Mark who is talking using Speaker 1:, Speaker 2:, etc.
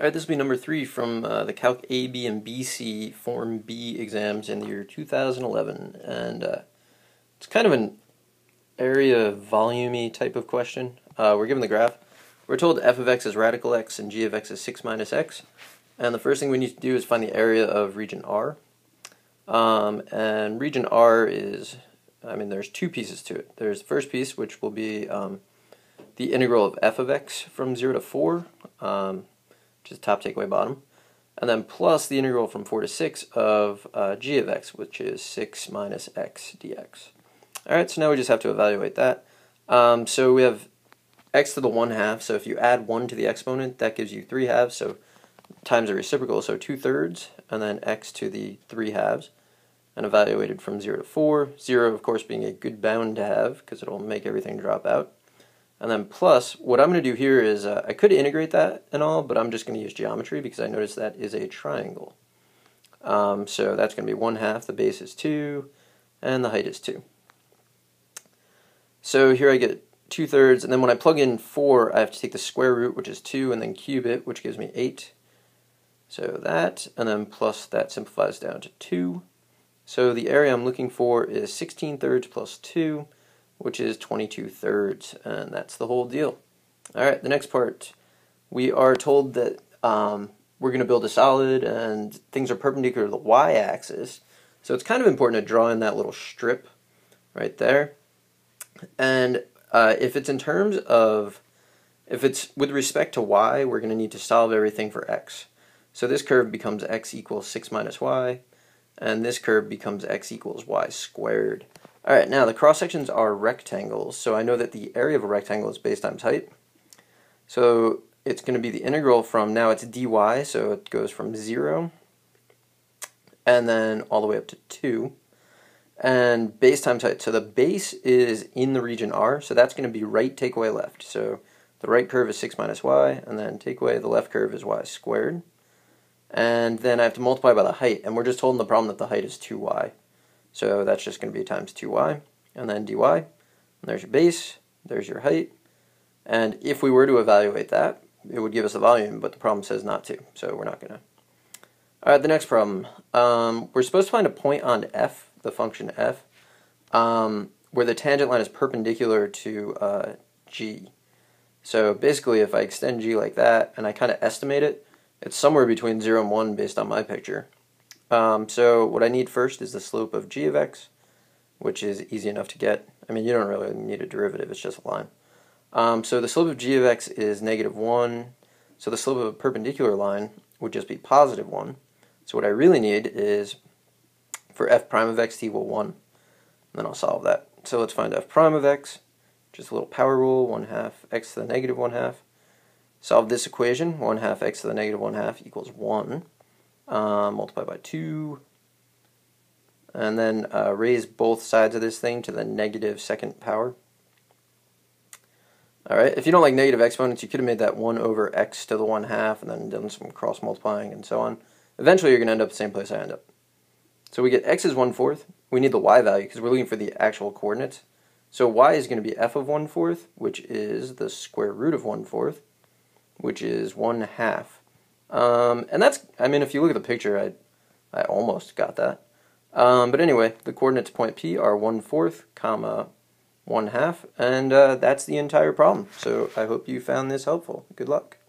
Speaker 1: Alright, this will be number three from uh, the Calc A, B, and BC Form B exams in the year 2011. And uh, it's kind of an area volumey type of question. Uh, we're given the graph. We're told f of x is radical x and g of x is 6 minus x. And the first thing we need to do is find the area of region R. Um, and region R is, I mean, there's two pieces to it. There's the first piece, which will be um, the integral of f of x from 0 to 4. Um, which is top take away bottom, and then plus the integral from 4 to 6 of uh, g of x, which is 6 minus x dx. Alright, so now we just have to evaluate that. Um, so we have x to the 1 half, so if you add 1 to the exponent, that gives you 3 halves, so times a reciprocal, so 2 thirds, and then x to the 3 halves, and evaluated from 0 to 4. 0, of course, being a good bound to have, because it'll make everything drop out. And then plus, what I'm going to do here is, uh, I could integrate that and all, but I'm just going to use geometry because I notice that is a triangle. Um, so that's going to be 1 half, the base is 2, and the height is 2. So here I get 2 thirds, and then when I plug in 4, I have to take the square root, which is 2, and then cube it, which gives me 8. So that, and then plus that simplifies down to 2. So the area I'm looking for is 16 thirds plus 2, which is 22 thirds, and that's the whole deal. All right, the next part. We are told that um, we're going to build a solid and things are perpendicular to the y-axis. So it's kind of important to draw in that little strip right there. And uh, if it's in terms of, if it's with respect to y, we're going to need to solve everything for x. So this curve becomes x equals 6 minus y, and this curve becomes x equals y squared. Alright, now the cross sections are rectangles, so I know that the area of a rectangle is base times height. So it's going to be the integral from, now it's dy, so it goes from 0, and then all the way up to 2. And base times height, so the base is in the region R, so that's going to be right take away left. So the right curve is 6 minus y, and then take away the left curve is y squared. And then I have to multiply by the height, and we're just told in the problem that the height is 2y. So that's just going to be times 2y, and then dy. And there's your base, there's your height. And if we were to evaluate that, it would give us the volume, but the problem says not to, so we're not going to. All right, the next problem. Um, we're supposed to find a point on f, the function f, um, where the tangent line is perpendicular to uh, g. So basically, if I extend g like that, and I kind of estimate it, it's somewhere between 0 and 1 based on my picture. Um, so what I need first is the slope of g of x, which is easy enough to get. I mean, you don't really need a derivative, it's just a line. Um, so the slope of g of x is negative 1, so the slope of a perpendicular line would just be positive 1. So what I really need is for f prime of x to equal 1, and then I'll solve that. So let's find f prime of x, just a little power rule, 1 half x to the negative 1 half. Solve this equation, 1 half x to the negative 1 half equals 1 uh, multiply by 2, and then uh, raise both sides of this thing to the negative second power. Alright, if you don't like negative exponents, you could have made that 1 over x to the 1 half and then done some cross multiplying and so on. Eventually you're going to end up the same place I end up. So we get x is 1 fourth. We need the y value because we're looking for the actual coordinates. So y is going to be f of 1 fourth, which is the square root of 1 fourth, which is 1 half. Um, and that's, I mean, if you look at the picture, I, I almost got that. Um, but anyway, the coordinates point P are 1 fourth, comma, 1 half, and uh, that's the entire problem. So I hope you found this helpful. Good luck.